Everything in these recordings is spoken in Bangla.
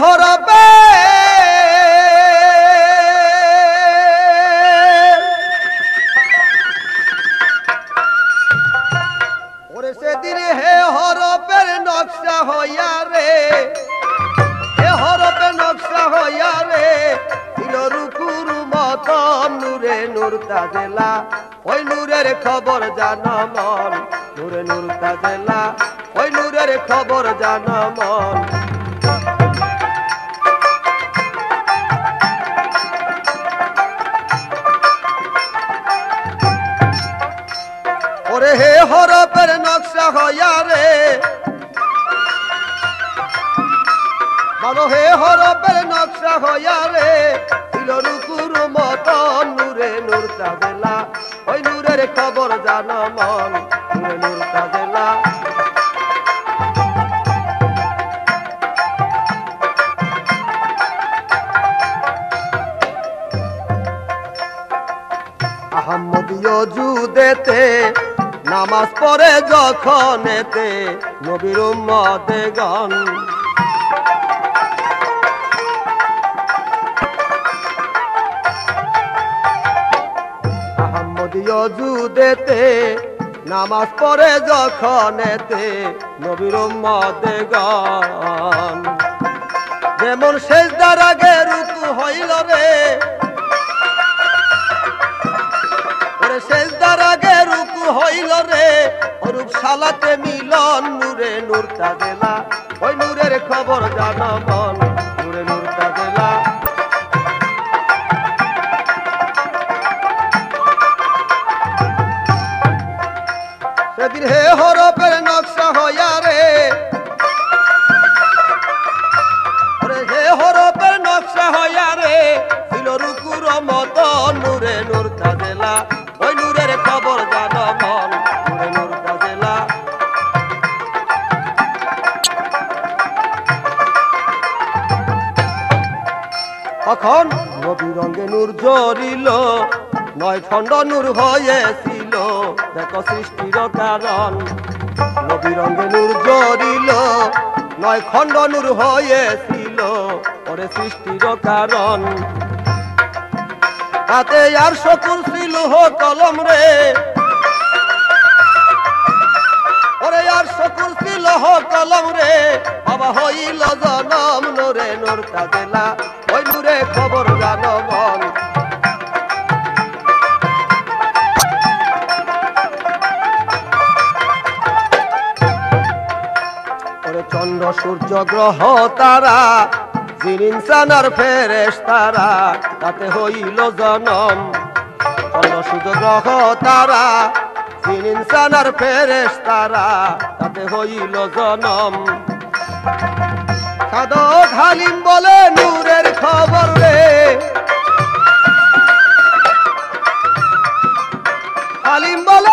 ওরে সেদিন নামাজ পড়ে যখন এতে নবীর উম্মতে গান নামাজ পড়ে যখন এতে নবীর উম্মতে গান যেমন শেষ দ্বার আগে রুকু হইল রে শেষদার আগে রুকু হইল রে অরূপ সালাতে মিলন, নূরে নূর তাজেলা ওই নূরের খবর জানো মন, নূরে নূর তাজেলা সেদিন হে হরপের নকশা হইয়া রে তখন নবী রঙে নূর জড়িল, নয় খণ্ড নূর হয়েছিল দেখো সৃষ্টির কারণ। নবী রঙে নূর জড়িল, নয় খণ্ড নূর হয়েছিল পরে সৃষ্টির কারণ। তাতে আর শকুর ছিল কলম রে আর শকুর ছিল কলম রে। বাবা হইল জনম নোরে নোর কাজেলা। ওই নূরে খবর জানো মন। চন্দ্র, সূর্য, গ্রহ, তারা জিন ইনসানার ফেরেশ তারা, তাতে হইল জনম। চন্দ্র, সূর্য, গ্রহ, তারা জিন ইনসানার ফেরেশ তারা। তাতে হইল জনম। সাধক হালিম বলে নূরের খবর রে। হালিম বলে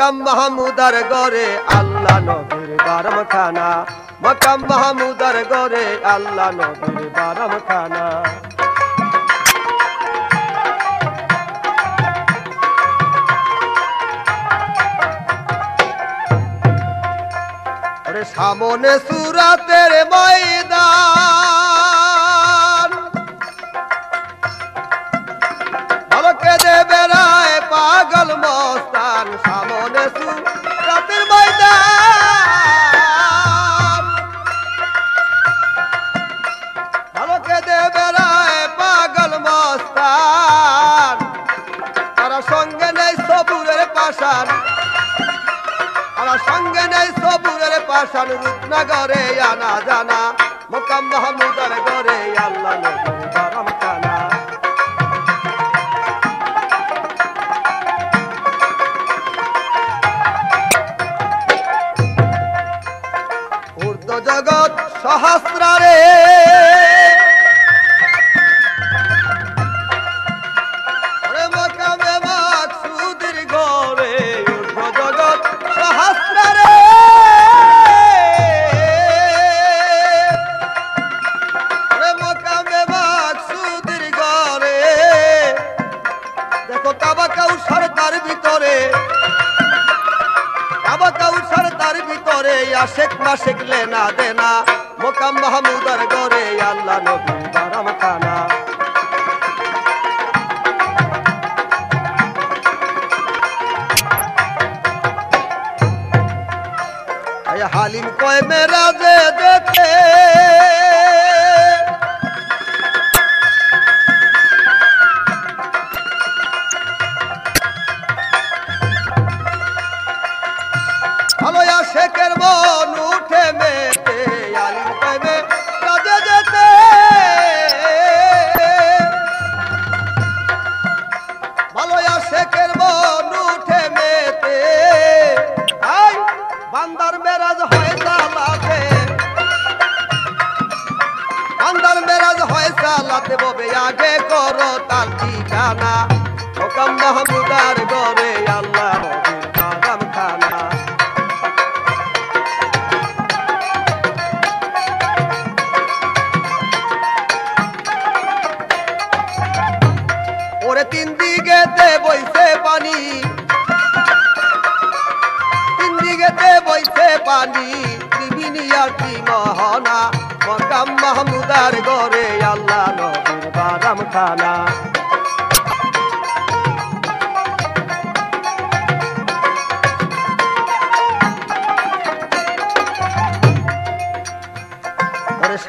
মকাম মাহমুদার গরে আল্লাহ নবীর বারমখানা। মকাম মাহমুদার গরে আল্লাহ নবীর বারমখানা। সামনে সুরাতের মায়ের শানুরূপনগরে আনা জানা মোকাম মাহমুদার গরে আল্লাহ নবী। আলিম কয় মেরাজে দেখে।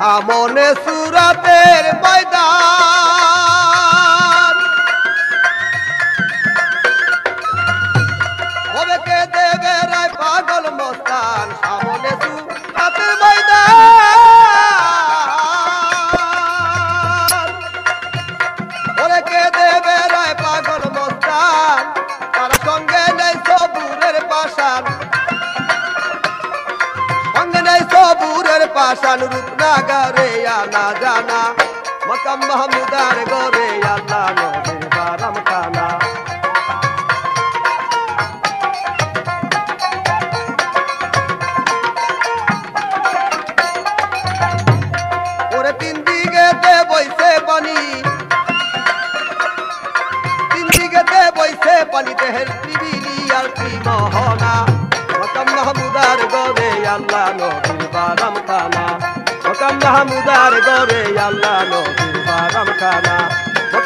সামনে সুরতের ময়দান। জানা মকাম মাহমুদার গরে আল্লাহ নবী।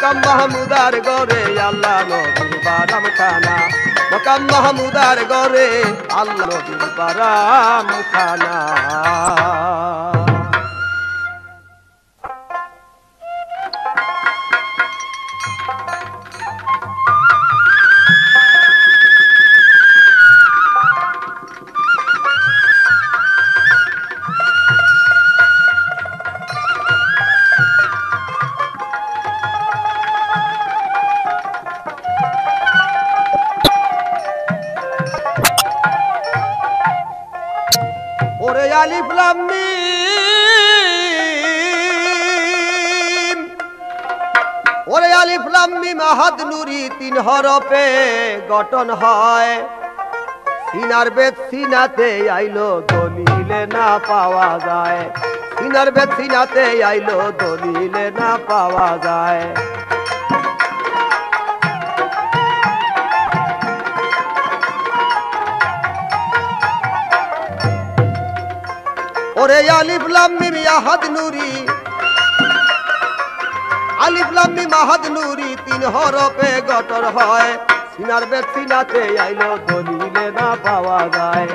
মকাম মাহমুদার গরে আল্লাহ নবীর বারাম খানা মকাম মাহমুদার গরে আল্লাহ নবীর বারাম খানা লাম মিম। ওরে আলিফ লাম আহাদ নুরি তিন হরফে গঠন হয়। সিনার বেদ সিনাতে আইলো দলিলে না পাওয়া যায়। সিনার বেদ সিনাতে আইলো দলিলে না পাওয়া যায়। ওরে আলিফ লাম মিম আহাদ নুরি। আলিফ লাম মিম আহাদ নুরি, তিন হরফে গঠন হয়। সিনার বেদ সিনাতে আইলো, দলিলে না পাওয়া যায়।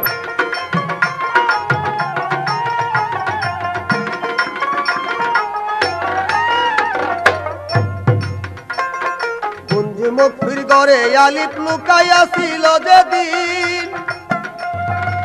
কুঞ্জি মুখির গড়ে আলিফ লুকাইয়া ছিল যেদিন।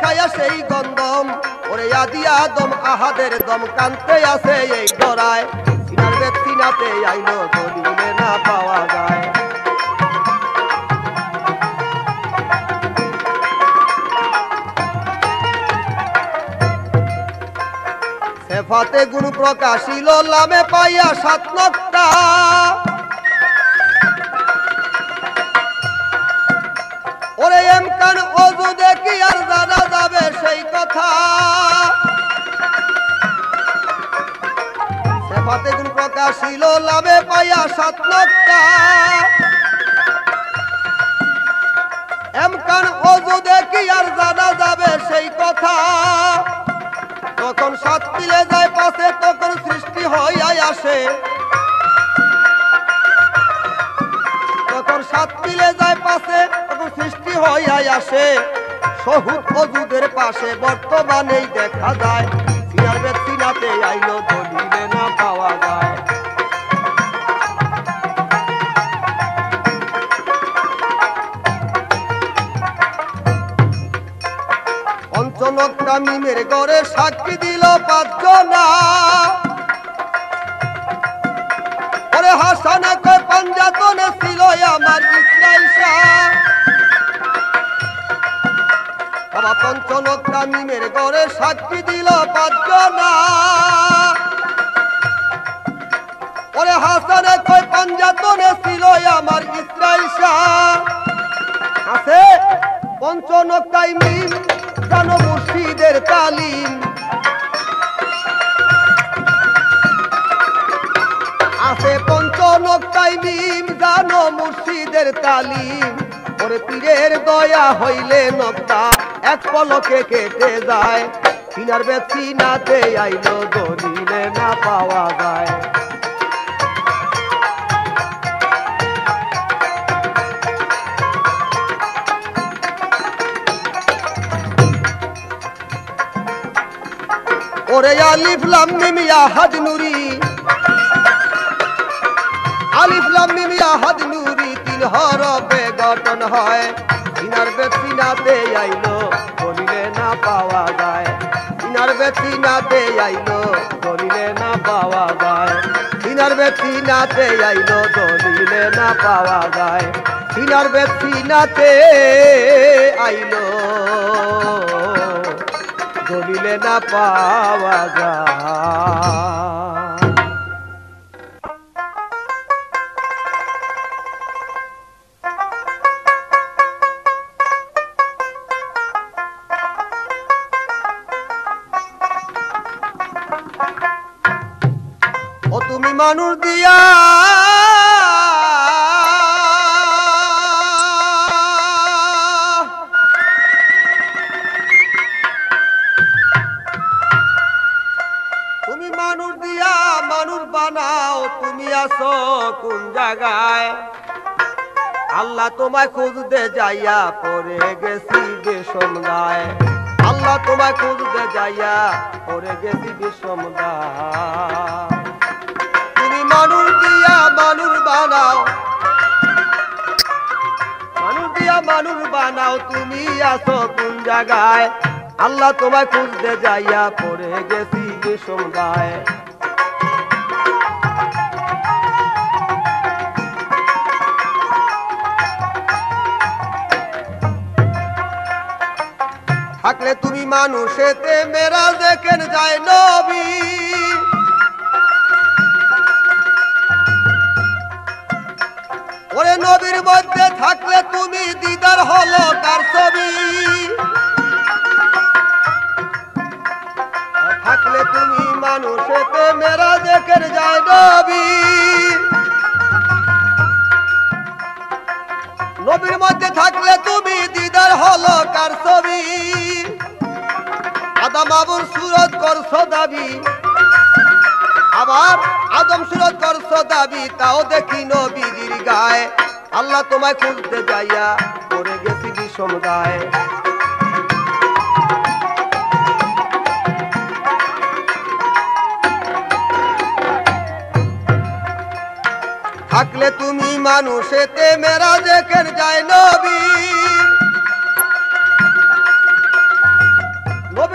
খায়া সেই গন্ধম, ওরে আদি আদম, আহাদের দম কানতে আছে এই গড়ায় সিনার বেদ সিনাতে আইলো দলিলে না পাওয়া যায়। সেফাতে গুণ প্রকাশিল, লামে পাইয়া সাত নকটা ওরে আর যাবে সেই কথা। সেফাতে গুণ প্রকাশিল লাভে পাইয়া সাত এমকান অজু দেখি আর যাবে সেই কথা। তখন সাত মিলে যায় পাশে, তখন সৃষ্টি হইয়াই আসে। তখন সাত মিলে যায় পাশে, তখন সৃষ্টি হইয়াই আসে। সহুদ পাশে বর্তমানেই দেখা যায়। বেদ সিনাতে আইলো দলিলে না পাওয়া যায়। পঞ্চনকটা মিমের গড়ে সাক্ষী দিল কয় পাঞ্জাতনে ছিল আমার বাবা পঞ্চনকটা মিমের গড়ে সাক্ষী দিল পাঁচজনা। ওরে হাসানে কয় পাঞ্জাতনে ছিল আমার ইসরাইসা আছে পঞ্চনকটাই মিম জানো মুর্শিদের তালিম। আছে পঞ্চনকটাই মিম জানো মুর্শিদের তালিম। ওরে পীরের দয়া হইলে নকটা এক পলকে কেটে যায়। সিনার বেদ সিনাতে আইলো দলিলে না পাওয়া যায়। ওরে আলিফ লাম মিম ইয়া নুরি। আলিফ লাম নুরি, তিন হরফে গঠন হয়। সিনার বেসিনাতে আইলো, বলিলে না পাওয়া যায়। সিনার বেসিনাতে আইলো, বলিলে না পাওয়া যায়। সিনার বেসিনাতে আইলো দলিলে না পাওয়া যায়। সিনার বেসিনাতে আইলো দলিলে না পাওয়া যায়। মানুষ দিয়া। তুমি দিয়া বানাও, তুমি কোন জায়গায়? আল্লাহ তোমায় খুঁজতে যাইয়া পরে গেছি বেসম গায় আল্লাহ তোমায় খুঁজতে যাইয়া পরে গেছি বিষম তুমি মানুষ দিয়া মানুষ বানাও। মানুষ দিয়া মানুষ বানাও, তুমি আসো কোন জায়গায়? আল্লাহ তোমায় খুঁজতে যাইয়া পরে গেছি বিষম থাকলে তুমি মানুষেতে মেরা দেখেন যায় নবী। ওরে নবীর মধ্যে থাকলে তুমি দিদার হলো তার ছবি। থাকলে তুমি মানুষেতে মেরা দেখেন যায় নবী নবীর মধ্যে থাকলে তুমি দিদার হলো কার ছবি। আদম আবুর সুরত করছ দাবি আবার আদম সুরত করছ দাবি তাও দেখি নবীজির গায়ে। আল্লাহ তোমায় খুঁজতে যাইয়া পড়ে গেছি বিষম গায়ে। থাকলে তুমি মানুষেতে মেরা দেখেন যায় নবী।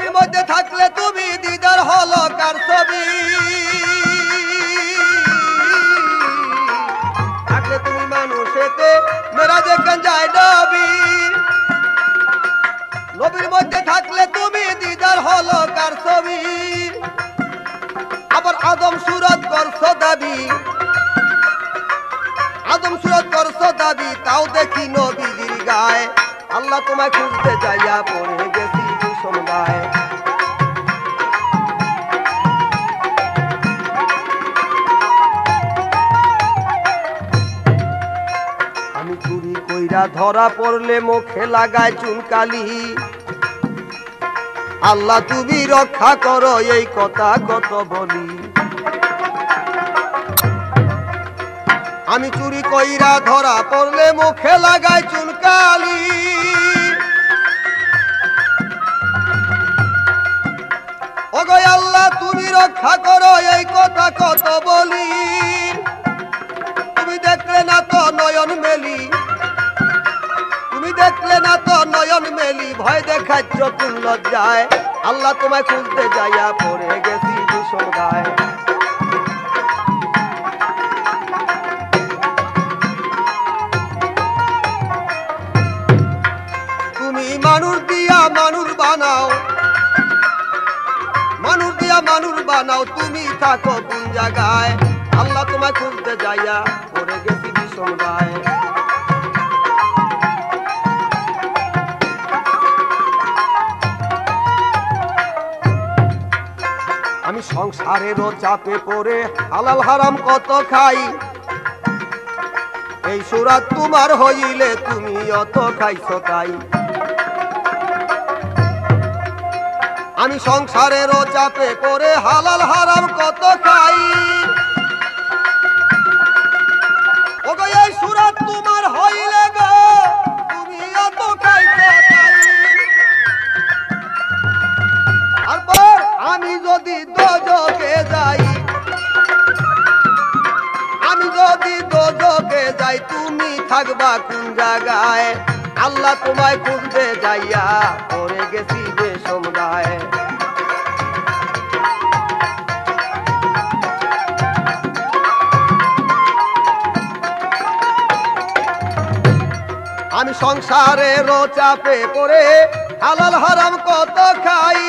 নবীর মধ্যে থাকলে তুমি দিদার হলো কার ছবি। থাকলে তুমি মানুষেতে মেরা দেখেন যায় নবী নবীর মধ্যে থাকলে তুমি দিদার হলো কার ছবি। আবার আদম সুরত করছ দাবি। আদম সুরত করছ দাবি, তাও দেখি নবীজির গায়ে। আল্লাহ তোমায় খুঁজতে যাইয়া পড়ে গেছি। গায়ে আমি চুরি কইরা ধরা পড়লে মুখে লাগায় চুনকালি। আল্লাহ তুমি রক্ষা করো, এই কথা কত বলি। আমি চুরি কইরা ধরা পড়লে মুখে লাগায় চুনকালি। ওগো আল্লাহ, তুমি রক্ষা করো, এই কথা কত বলি। তুমি দেখলে না তো নয়ন মেলি। তুমি দেখলে না তো নয়ন মেলি। ভয় দেখাচ্ছ কোন লজ্জায়। আল্লাহ তোমায় খুঁজতে যাইয়া পড়ে গেছি ভীষণ গায়। তুমি মানুষ দিয়া মানুষ বানাও। দিয়া মানুষ বানাও, তুমি থাকো কোন জায়গায়। আল্লাহ তোমায় খুঁজতে যাইয়া পড়ে গেছি ভীষণ আমি সংসারেরও চাপে পড়ে হালাল হারাম কত খাই। এই সুরাত তোমার হইলে তুমি অত খাইছো তাই। আমি সংসারেরও চাপে করে হালাল হারাম কত খাই? চাপে পড়ে হালাল হারাম কত খাই?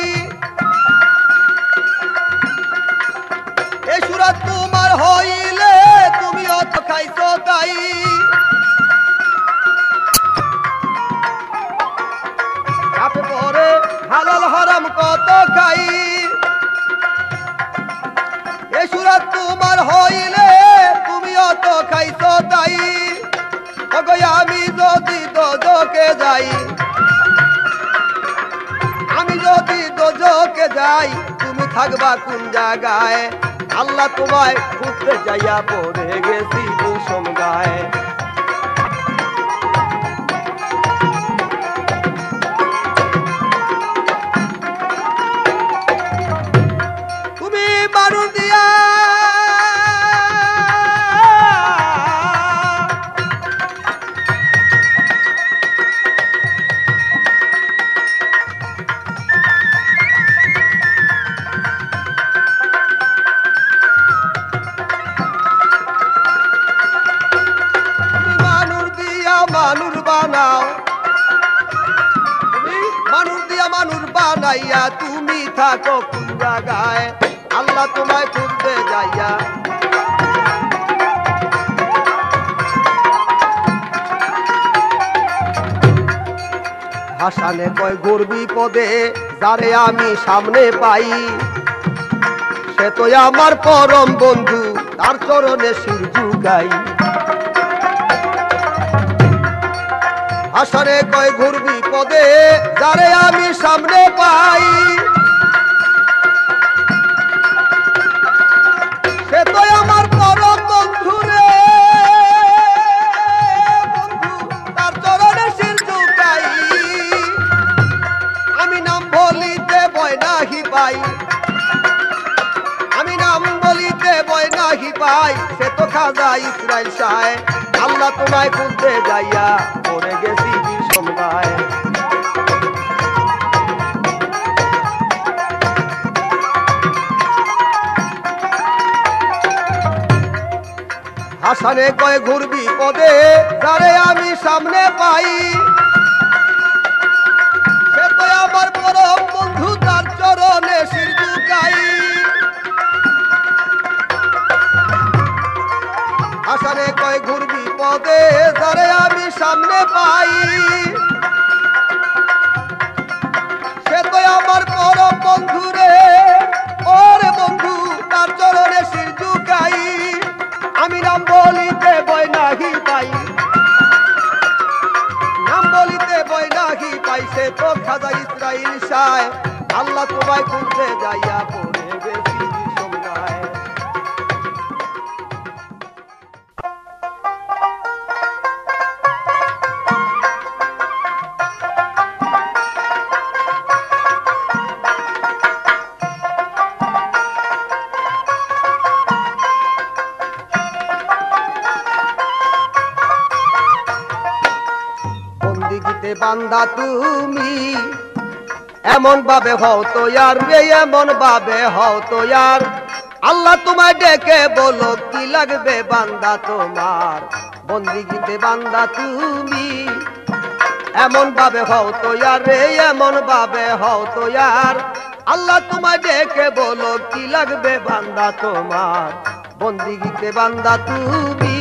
সুরাত তোমার হইলে তুমি অত খাইছো তাই। চাপে পড়ে হালাল হারাম কত খাই? সুরাত তোমার হইলে তুমি অত খাইছো তাই। আমি যদি দোজকে যাই, আমি যদি দোজকে যাই, তুমি থাকবা কোন জায়গায়? আল্লাহ তোমায় খুঁজতে যাইয়া পড়ে গেছি বিষম গায়ে। যারে আমি সামনে পাই। সে তো আমার পরম বন্ধু, তার চরণে সুর গাই আসারে কয় ঘুরবি পদে, যারে আমি সামনে পাই। পাই সে তো খাজা ইসরাইল সায় আল্লাহ তোমায় খুঁজতে যাইয়া পড়ে গেছি বিষম গায়ে হাসানে কয় ঘুরবি পদে, যারে আমি সামনে পাই। কয় ঘুরবি পদে, যারে আমি সামনে পাই। সে তো আমার পরম বন্ধু রে, ওরে বন্ধু, তার চরণে শির ঝুঁকাই। আমি নাম বলিতে বই নাহি পাই। নাম বলিতে বই নাহি পাই, সে তো খাজা ইসরাইল সায়। আল্লাহ তোমায় খুঁজতে যাইয়া পড়ে বান্দা তুমি। এমন ভাবে হও তো ইয়ার রে, এমন ভাবে হও তো ইয়ার। আল্লাহ তোমায় ডেকে বলো, কি লাগবে বান্দা তোমার? বন্দিগিতে বান্দা তুমি। এমন ভাবে হও তো ইয়ার রে, এমন ভাবে হও তো ইয়ার। আল্লাহ তোমায় ডেকে বলো, কি লাগবে বান্দা তোমার? বন্দিগিতে বান্দা তুমি।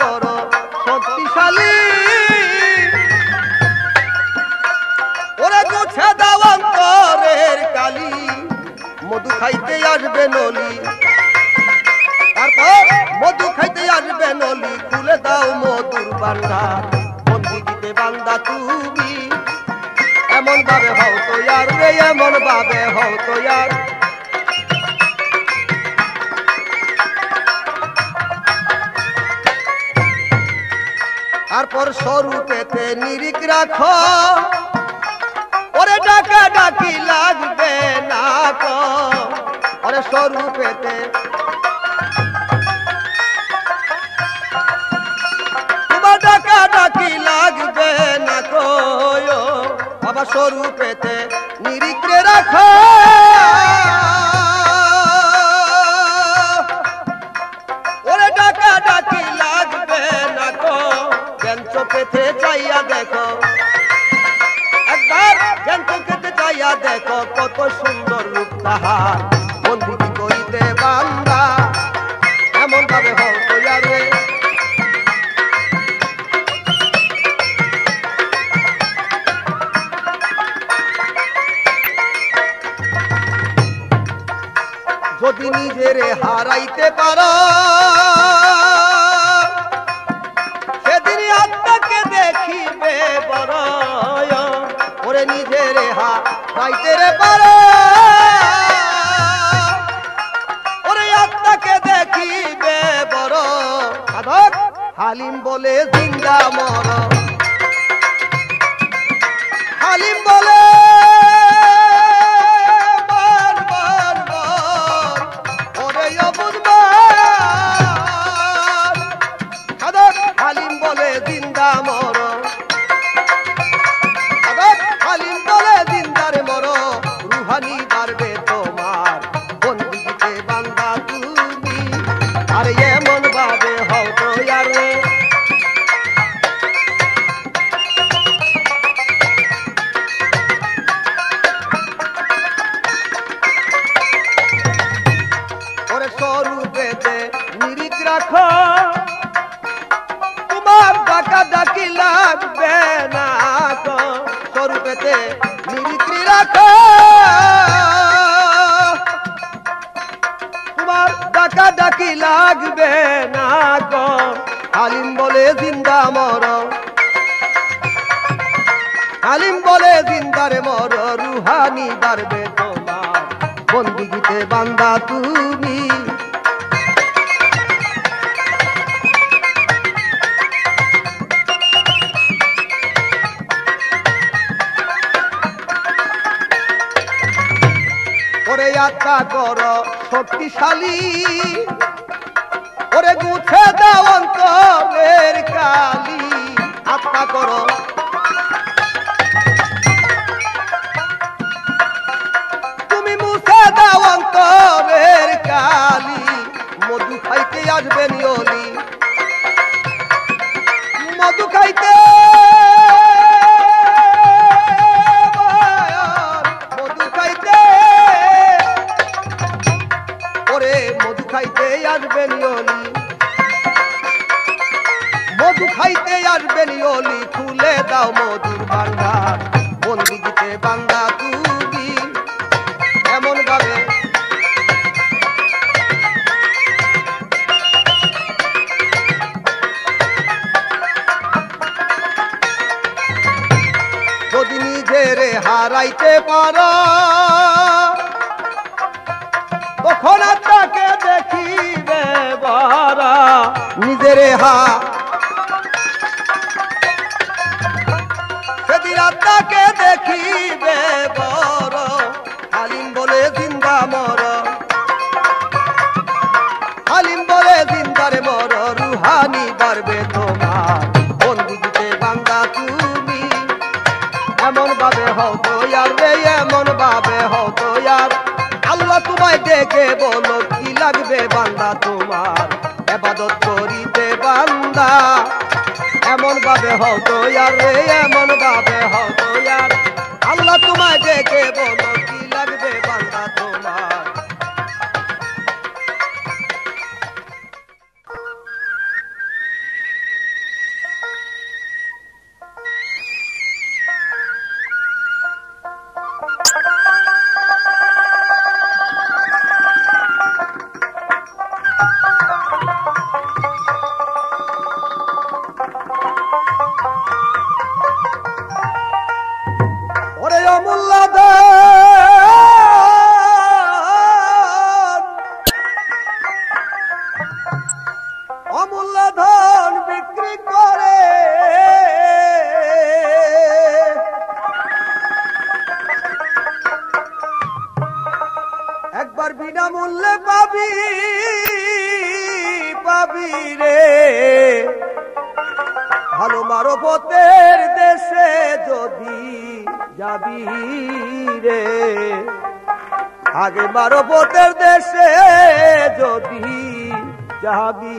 করো, শক্তিশালী। ওরে গোছা দেওয়ান্তরের কালি, মধু খাইতে আসবে নলি। তারপর মধু খাইতে আসবে নলি, খুলে দাও মধুর ভান্ডার বন্দিগিতে বান্দা তুমি। এমন ভাবে হও তো ইয়ার রে এমন ভাবে হও তো ইয়ার তারপর স্বরূপেতে নিরিক রাখো। ওরে ডাকা ডাকি লাগবে না কো। ওরে স্বরূপেতে তোমার ডাকা ডাকি বাবা স্বরূপেতে নিরিক্রে রাখো। কত সুন্দর রূপ তাহার। বন্ধুটি করিতে বান্দা এমন ভাবে হও তো রে। যদি নিজেরে হারাইতে পারো, সেদিন আত্মাকে দেখিবে বড় ওরে নিজেরে ওরে আত্মাকে হালিম বলে জিন্দা মর হালিম বলে আলিম বলে দিনদারে মর, রুহানি দারবে তোমার বন্দিগিতে বান্দা তুমি? ওরে আত্মা কর, শক্তিশালী। ওরে গুছে দাও অন্তরের কালী। আত্মা করো অন্তরের কালি। মধু খাইতে আসবেন অলি মধু খাইতে মধু খাইতে ওরে মধু খাইতে আসবেন অলি মধু খাইতে আসবেন অলি খুলে দাও মধুর ভান্ডার পারা। তখন তাকে দেখিবে বারা। নিজের হা Arre, amor. জগতের দেশে যদি যাবি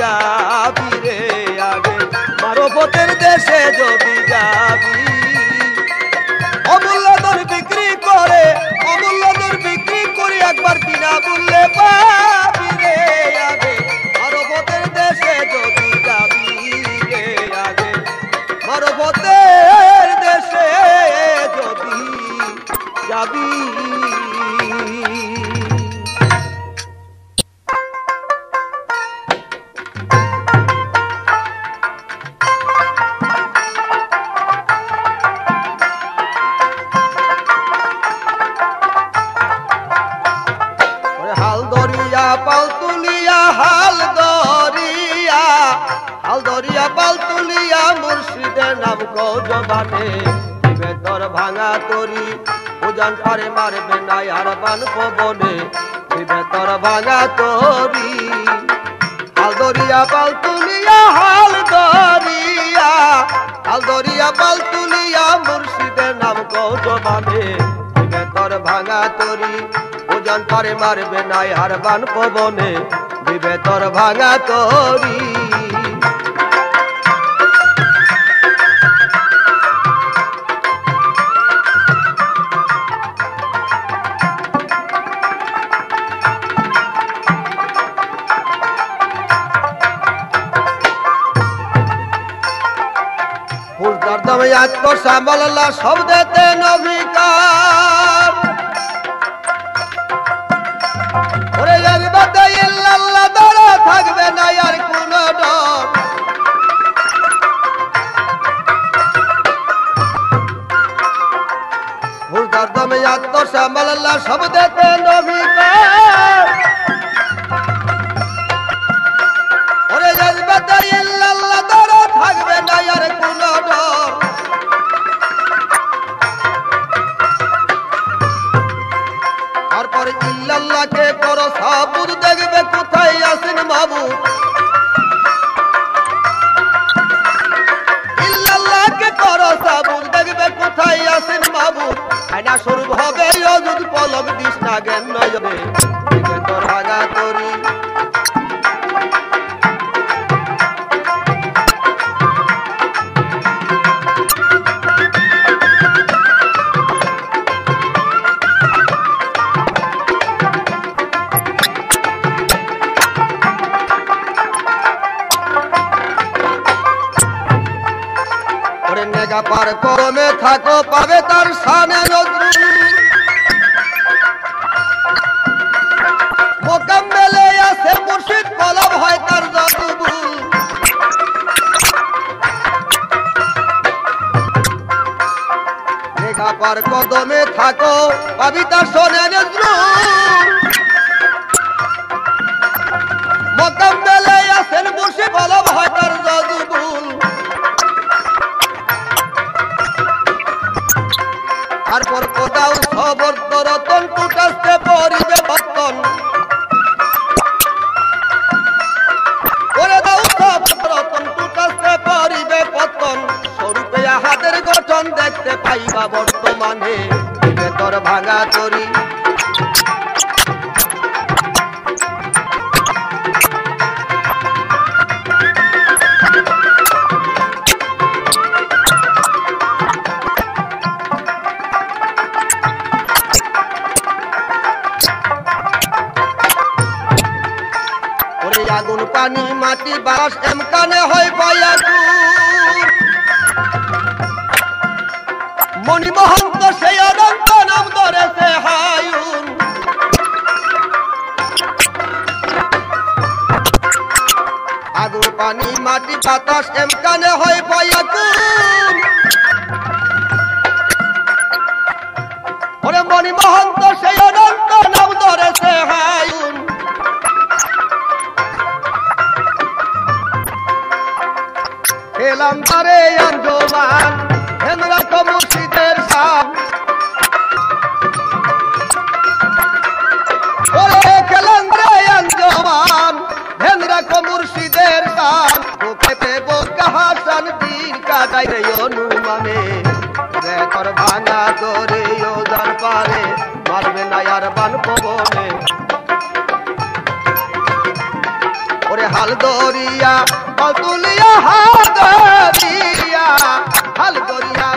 যাবি রে আগে। মারো পথের দেশে যদি যাবি মারবে নাই আর বান পবনে দিবে তোর ভাঙা তরি। ফুলদার দামে নভিকার থাকবে না আর কোন ডর ফুলদার দামে আত্ম সামলা শব্দেতে নভিকার আগুন পানি, মাটি বাস এমকানে হয় পায়াতু মণিমহন্ত সেই অনন্ত নাম ধরেছে হায়ুন আগুন পানি, মাটি বাতাস এমকানে হয় পায়াতুন ওরে সেই অনন্ত খেলাম তারে আঞ্জমান হেনরা কমুশিদের সাম ওরে খেলাম রে আঞ্জমান হেনরা কমুশিদের সাম বুকেতে বোকা হাসান দিন কাটাই রে অনুমানে। রেকর ভাঙা করে ওজন পারে, মারবে না আর বান পবনে। ওরে হাল দরিয়া তুলিয়া হাত দিয়া হাল করিয়া